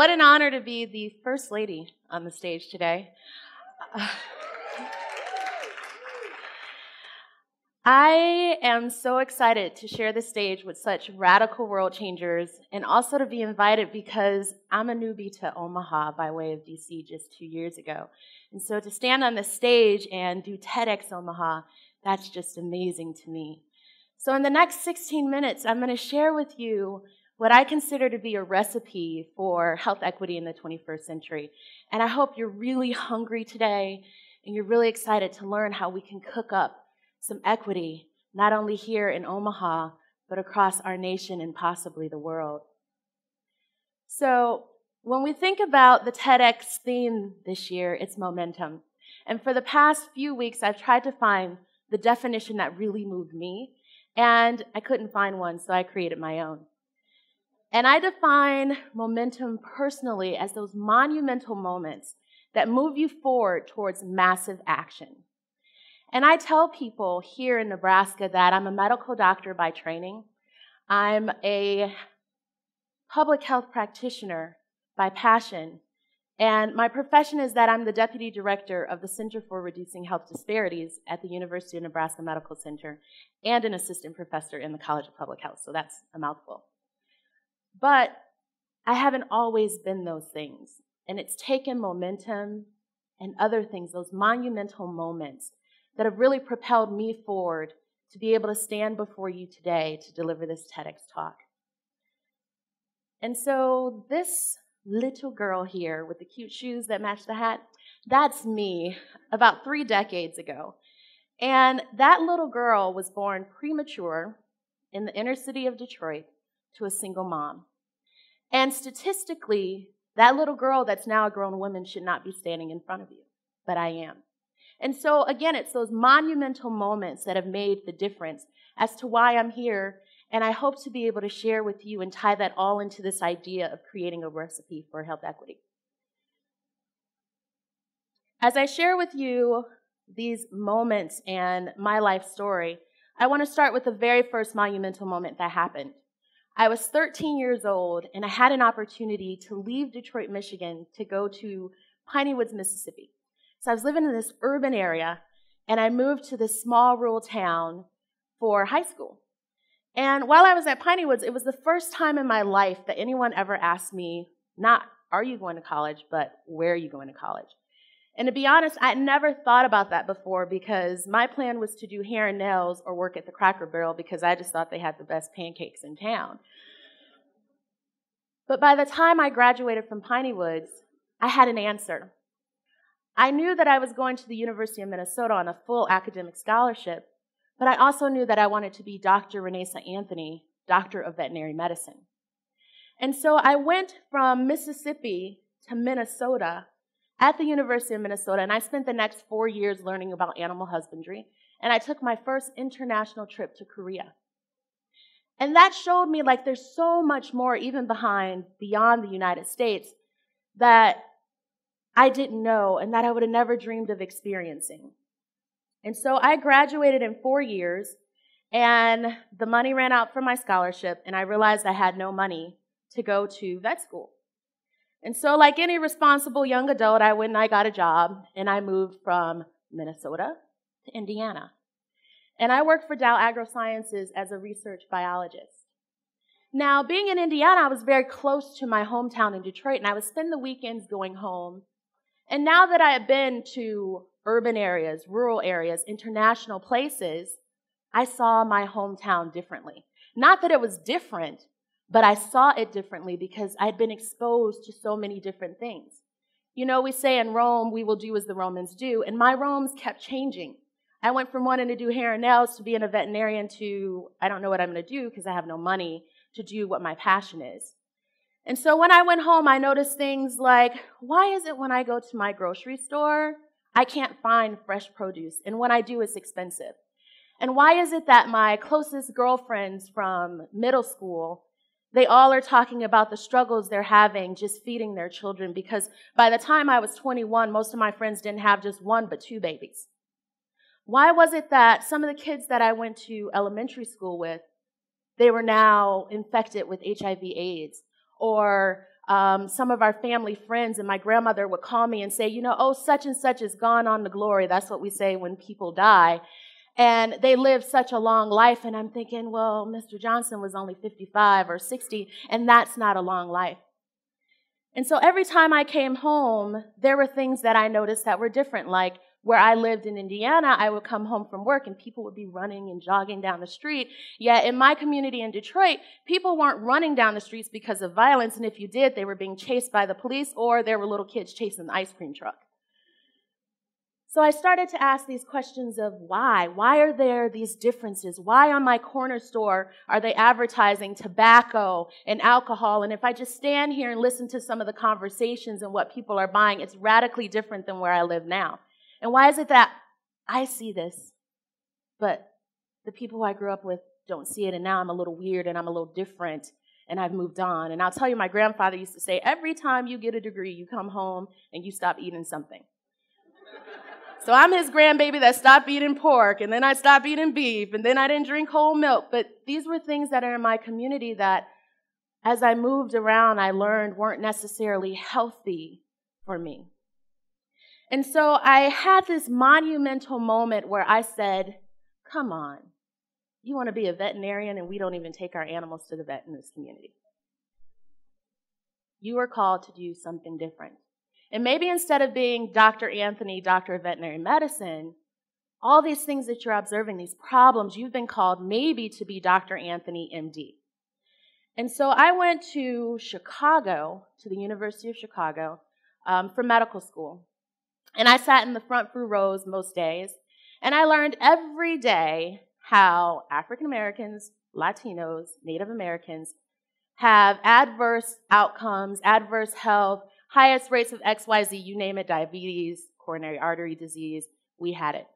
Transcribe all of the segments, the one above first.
what an honor to be the first lady on the stage today. I am so excited to share the stage with such radical world changers and also to be invited because I'm a newbie to Omaha by way of DC just two years ago. And so to stand on the stage and do TEDx Omaha, that's just amazing to me. So in the next 16 minutes, I'm going to share with you what I consider to be a recipe for health equity in the 21st century. And I hope you're really hungry today and you're really excited to learn how we can cook up some equity, not only here in Omaha, but across our nation and possibly the world. So, when we think about the TEDx theme this year, it's momentum. And for the past few weeks, I've tried to find the definition that really moved me, and I couldn't find one, so I created my own. And I define momentum personally as those monumental moments that move you forward towards massive action. And I tell people here in Nebraska that I'm a medical doctor by training. I'm a public health practitioner by passion. And my profession is that I'm the deputy director of the Center for Reducing Health Disparities at the University of Nebraska Medical Center and an assistant professor in the College of Public Health. So that's a mouthful. But I haven't always been those things. And it's taken momentum and other things, those monumental moments that have really propelled me forward to be able to stand before you today to deliver this TEDx talk. And so, this little girl here with the cute shoes that match the hat, that's me about three decades ago. And that little girl was born premature in the inner city of Detroit to a single mom. And statistically, that little girl that's now a grown woman should not be standing in front of you, but I am. And so, again, it's those monumental moments that have made the difference as to why I'm here. And I hope to be able to share with you and tie that all into this idea of creating a recipe for health equity. As I share with you these moments and my life story, I want to start with the very first monumental moment that happened. I was 13 years old and I had an opportunity to leave Detroit, Michigan to go to Piney Woods, Mississippi. So I was living in this urban area, and I moved to this small rural town for high school. And while I was at Piney Woods, it was the first time in my life that anyone ever asked me, not, are you going to college, but where are you going to college? And to be honest, I never thought about that before because my plan was to do hair and nails or work at the Cracker Barrel because I just thought they had the best pancakes in town. But by the time I graduated from Piney Woods, I had an answer. I knew that I was going to the University of Minnesota on a full academic scholarship, but I also knew that I wanted to be Dr. Renaisa Anthony, Doctor of Veterinary Medicine. And so I went from Mississippi to Minnesota at the University of Minnesota, and I spent the next four years learning about animal husbandry. And I took my first international trip to Korea. And that showed me like there's so much more, even behind, beyond the United States, that I didn't know and that I would have never dreamed of experiencing. And so I graduated in four years, and the money ran out from my scholarship, and I realized I had no money to go to vet school. And so, like any responsible young adult, I went and I got a job, and I moved from Minnesota to Indiana. And I worked for Dow AgroSciences as a research biologist. Now, being in Indiana, I was very close to my hometown in Detroit, and I would spend the weekends going home and now that I have been to urban areas, rural areas, international places, I saw my hometown differently. Not that it was different, but I saw it differently because I'd been exposed to so many different things. You know, we say in Rome, we will do as the Romans do, and my Romes kept changing. I went from wanting to do hair and nails to being a veterinarian to I don't know what I'm going to do because I have no money to do what my passion is. And so when I went home, I noticed things like, why is it when I go to my grocery store, I can't find fresh produce? And when I do, it's expensive. And why is it that my closest girlfriends from middle school, they all are talking about the struggles they're having just feeding their children because by the time I was 21, most of my friends didn't have just one but two babies. Why was it that some of the kids that I went to elementary school with, they were now infected with HIV AIDS? or um, some of our family friends, and my grandmother would call me and say, You know, oh, such and such is gone on to glory. That's what we say when people die. And they lived such a long life. And I'm thinking, Well, Mr. Johnson was only 55 or 60, and that's not a long life. And so every time I came home, there were things that I noticed that were different, like where I lived in Indiana, I would come home from work and people would be running and jogging down the street. Yet in my community in Detroit, people weren't running down the streets because of violence. And if you did, they were being chased by the police or there were little kids chasing the ice cream truck. So I started to ask these questions of why? Why are there these differences? Why on my corner store are they advertising tobacco and alcohol? And if I just stand here and listen to some of the conversations and what people are buying, it's radically different than where I live now. And why is it that I see this, but the people who I grew up with don't see it, and now I'm a little weird and I'm a little different and I've moved on. And I'll tell you, my grandfather used to say, every time you get a degree, you come home and you stop eating something. So I'm his grandbaby that stopped eating pork, and then I stopped eating beef, and then I didn't drink whole milk. But these were things that are in my community that, as I moved around, I learned weren't necessarily healthy for me. And so I had this monumental moment where I said, Come on, you want to be a veterinarian, and we don't even take our animals to the vet in this community. You are called to do something different. And maybe instead of being Dr. Anthony, Doctor of Veterinary Medicine, all these things that you're observing, these problems, you've been called maybe to be Dr. Anthony, MD. And so I went to Chicago, to the University of Chicago, um, for medical school. And I sat in the front row rows most days, and I learned every day how African Americans, Latinos, Native Americans have adverse outcomes, adverse health, highest rates of XYZ, you name it, diabetes, coronary artery disease, we had it.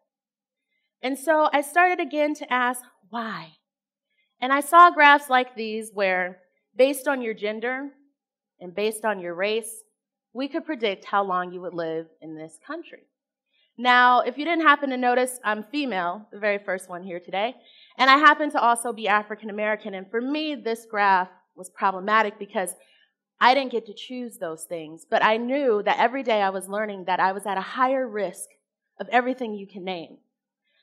And so I started again to ask, why? And I saw graphs like these where, based on your gender and based on your race, we could predict how long you would live in this country. Now, if you didn't happen to notice, I'm female, the very first one here today, and I happen to also be African American. And for me, this graph was problematic because I didn't get to choose those things, but I knew that every day I was learning that I was at a higher risk of everything you can name.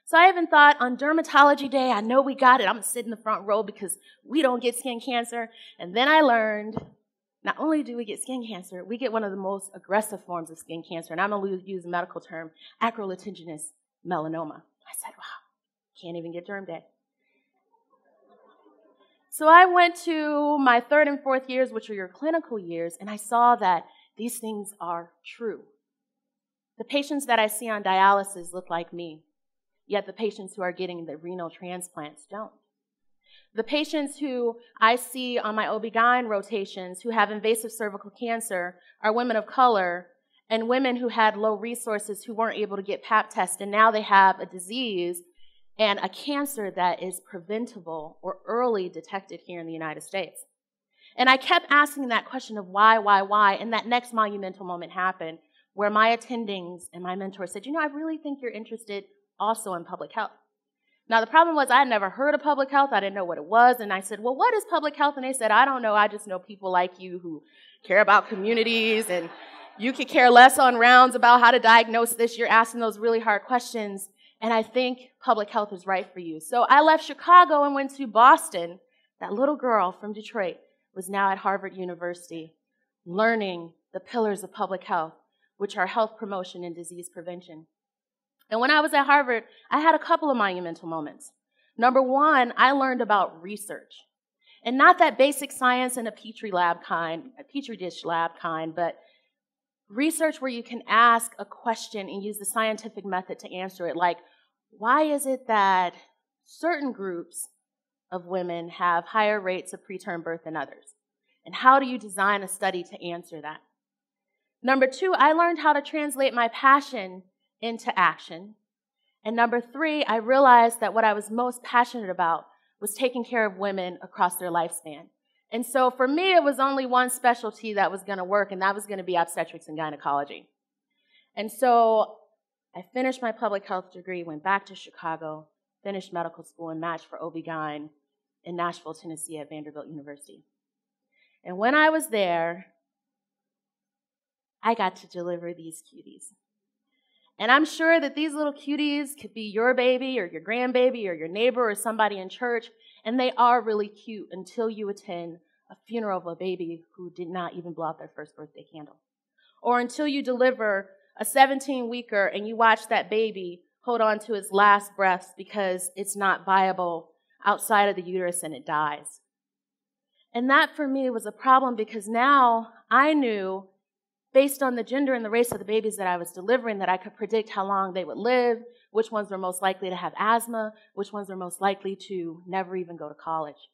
So I even thought on dermatology day, I know we got it. I'm gonna sit in the front row because we don't get skin cancer. And then I learned not only do we get skin cancer, we get one of the most aggressive forms of skin cancer, and I'm going to use a medical term, acral lentiginous melanoma. I said, wow, can't even get derm day. So I went to my third and fourth years, which are your clinical years, and I saw that these things are true. The patients that I see on dialysis look like me, yet the patients who are getting the renal transplants don't. The patients who I see on my OB-GYN rotations who have invasive cervical cancer are women of color and women who had low resources who weren't able to get pap tests and now they have a disease and a cancer that is preventable or early detected here in the United States. And I kept asking that question of why, why, why, and that next monumental moment happened where my attendings and my mentor said, you know, I really think you're interested also in public health. Now, the problem was I had never heard of public health. I didn't know what it was. And I said, Well, what is public health? And they said, I don't know. I just know people like you who care about communities and you could care less on rounds about how to diagnose this. You're asking those really hard questions. And I think public health is right for you. So I left Chicago and went to Boston. That little girl from Detroit was now at Harvard University learning the pillars of public health, which are health promotion and disease prevention. And when I was at Harvard, I had a couple of monumental moments. Number one, I learned about research. And not that basic science in a petri lab kind, a petri dish lab kind, but research where you can ask a question and use the scientific method to answer it. Like, why is it that certain groups of women have higher rates of preterm birth than others? And how do you design a study to answer that? Number two, I learned how to translate my passion into action. And number three, I realized that what I was most passionate about was taking care of women across their lifespan. And so for me, it was only one specialty that was going to work, and that was going to be obstetrics and gynecology. And so I finished my public health degree, went back to Chicago, finished medical school, and matched for OB-GYN in Nashville, Tennessee at Vanderbilt University. And when I was there, I got to deliver these cuties. And I'm sure that these little cuties could be your baby or your grandbaby or your neighbor or somebody in church, and they are really cute until you attend a funeral of a baby who did not even blow out their first birthday candle. Or until you deliver a 17 weeker and you watch that baby hold on to its last breaths because it's not viable outside of the uterus and it dies. And that for me was a problem because now I knew, based on the gender and the race of the babies that I was delivering, that I could predict how long they would live, which ones were most likely to have asthma, which ones were most likely to never even go to college.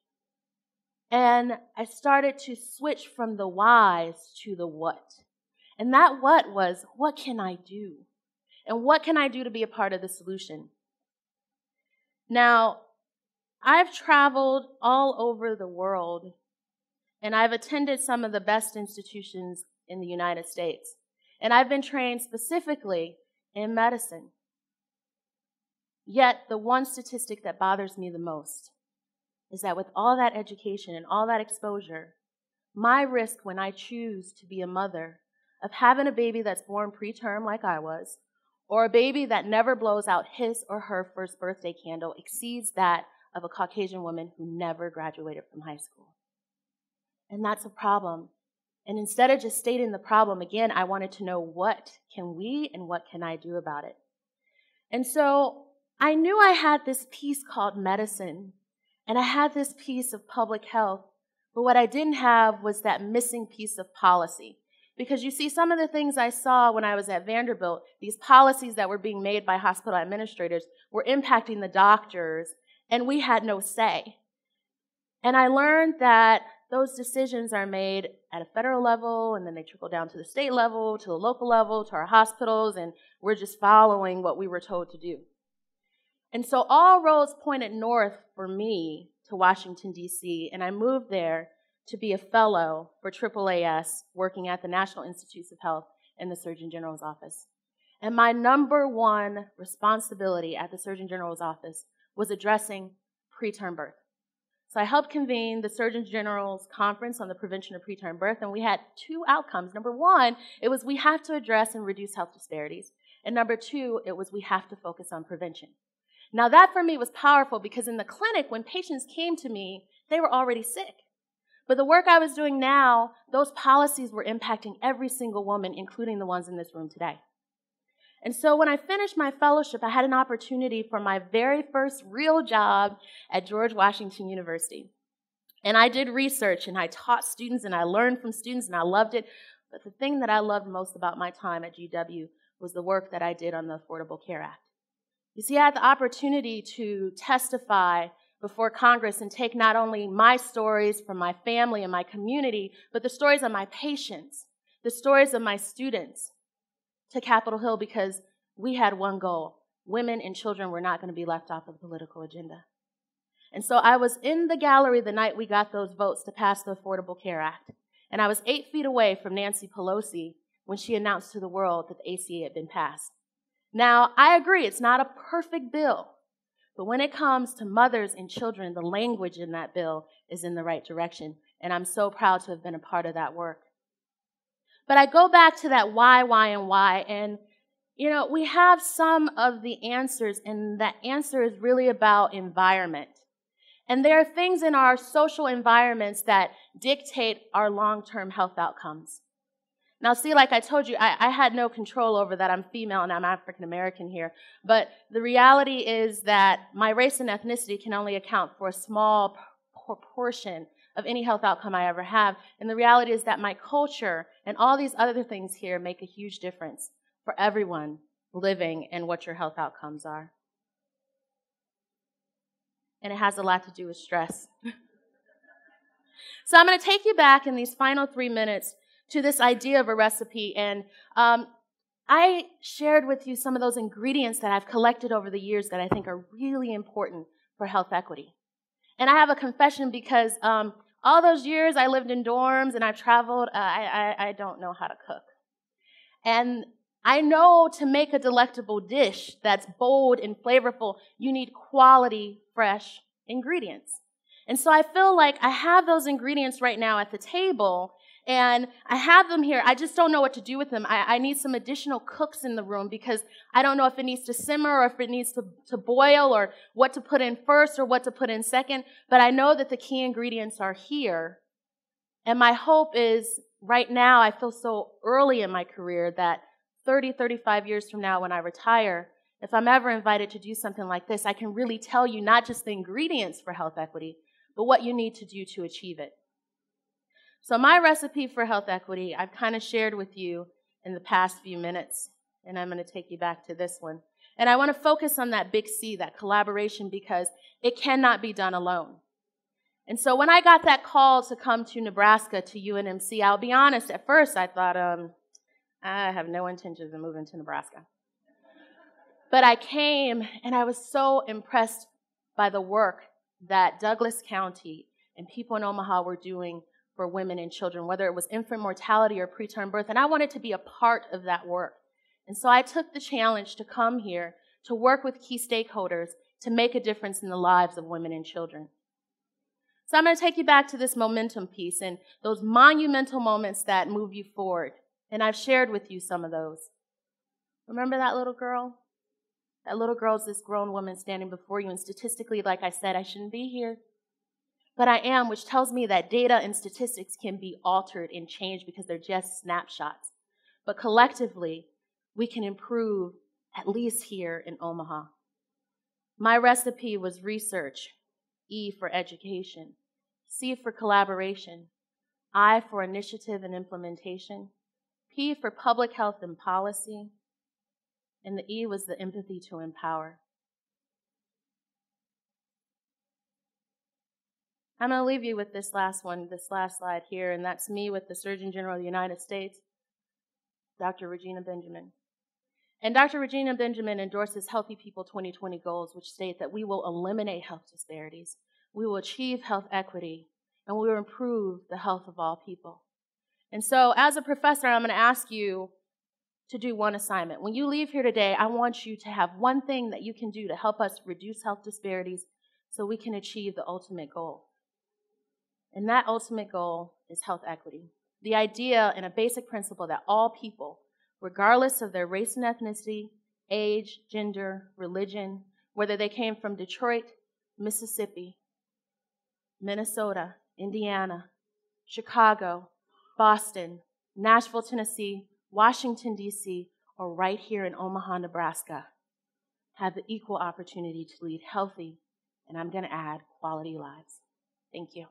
And I started to switch from the whys to the what. And that what was, what can I do? And what can I do to be a part of the solution? Now, I've traveled all over the world and I've attended some of the best institutions in the United States. And I've been trained specifically in medicine. Yet, the one statistic that bothers me the most is that with all that education and all that exposure, my risk when I choose to be a mother of having a baby that's born preterm like I was, or a baby that never blows out his or her first birthday candle exceeds that of a Caucasian woman who never graduated from high school. And that's a problem. And instead of just stating the problem again, I wanted to know what can we and what can I do about it? And so I knew I had this piece called medicine and I had this piece of public health, but what I didn't have was that missing piece of policy. Because you see, some of the things I saw when I was at Vanderbilt, these policies that were being made by hospital administrators were impacting the doctors, and we had no say. And I learned that those decisions are made at a federal level, and then they trickle down to the state level, to the local level, to our hospitals, and we're just following what we were told to do. And so all roads pointed north for me to Washington, D.C., and I moved there to be a fellow for AAAS working at the National Institutes of Health in the Surgeon General's office. And my number one responsibility at the Surgeon General's office was addressing preterm birth. So I helped convene the Surgeon General's Conference on the Prevention of Preterm Birth, and we had two outcomes. Number one, it was we have to address and reduce health disparities. And number two, it was we have to focus on prevention. Now, that for me was powerful because in the clinic, when patients came to me, they were already sick. But the work I was doing now, those policies were impacting every single woman, including the ones in this room today. And so when I finished my fellowship, I had an opportunity for my very first real job at George Washington University. And I did research and I taught students and I learned from students and I loved it. But the thing that I loved most about my time at GW was the work that I did on the Affordable Care Act. You see, I had the opportunity to testify before Congress and take not only my stories from my family and my community, but the stories of my patients, the stories of my students to Capitol Hill because we had one goal. Women and children were not going to be left off of the political agenda. And so I was in the gallery the night we got those votes to pass the Affordable Care Act. And I was eight feet away from Nancy Pelosi when she announced to the world that the ACA had been passed. Now, I agree, it's not a perfect bill, but when it comes to mothers and children, the language in that bill is in the right direction, and I'm so proud to have been a part of that work. But I go back to that why, why, and why, and you know, we have some of the answers, and that answer is really about environment. And there are things in our social environments that dictate our long term health outcomes. Now, see, like I told you, I, I, had no control over that. I'm female and I'm African American here. But the reality is that my race and ethnicity can only account for a small proportion of any health outcome I ever have. And the reality is that my culture and all these other things here make a huge difference for everyone living and what your health outcomes are. And it has a lot to do with stress. so I'm going to take you back in these final three minutes to this idea of a recipe. And um, I shared with you some of those ingredients that I've collected over the years that I think are really important for health equity. And I have a confession because um, all those years I lived in dorms and I traveled, uh, I, I, I don't know how to cook. And I know to make a delectable dish that's bold and flavorful, you need quality, fresh ingredients. And so I feel like I have those ingredients right now at the table, And I have them here. I just don't know what to do with them. I, I, need some additional cooks in the room because I don't know if it needs to simmer or if it needs to, to boil or what to put in first or what to put in second. But I know that the key ingredients are here. And my hope is right now, I feel so early in my career that 30, 35 years from now when I retire, if I'm ever invited to do something like this, I can really tell you not just the ingredients for health equity, but what you need to do to achieve it. So, my recipe for health equity, I've kind of shared with you in the past few minutes, and I'm going to take you back to this one. And I want to focus on that big C, that collaboration, because it cannot be done alone. And so when I got that call to come to Nebraska to UNMC, I'll be honest, at first I thought, um, I have no intentions of moving to Nebraska. But I came and I was so impressed by the work that Douglas County and people in Omaha were doing for women and children, whether it was infant mortality or preterm birth. And I wanted to be a part of that work. And so I took the challenge to come here to work with key stakeholders to make a difference in the lives of women and children. So I'm going to take you back to this momentum piece and those monumental moments that move you forward. And I've shared with you some of those. Remember that little girl? That little girl is this grown woman standing before you, and statistically, like I said, I shouldn't be here but I am, which tells me that data and statistics can be altered and changed because they're just snapshots. But collectively, we can improve, at least here in Omaha. My recipe was research, E for education, C for collaboration, I for initiative and implementation, P for public health and policy, and the E was the empathy to empower. I'm going to leave you with this last one, this last slide here, and that's me with the Surgeon General of the United States, Dr. Regina Benjamin. And Dr. Regina Benjamin endorses Healthy People 2020 goals, which state that we will eliminate health disparities, we will achieve health equity, and we will improve the health of all people. And so, as a professor, I'm going to ask you to do one assignment. When you leave here today, I want you to have one thing that you can do to help us reduce health disparities so we can achieve the ultimate goal. And that ultimate goal is health equity. The idea and a basic principle that all people, regardless of their race and ethnicity, age, gender, religion, whether they came from Detroit, Mississippi, Minnesota, Indiana, Chicago, Boston, Nashville, Tennessee, Washington, D.C., or right here in Omaha, Nebraska, have the equal opportunity to lead healthy, and I'm going to add quality lives. Thank you.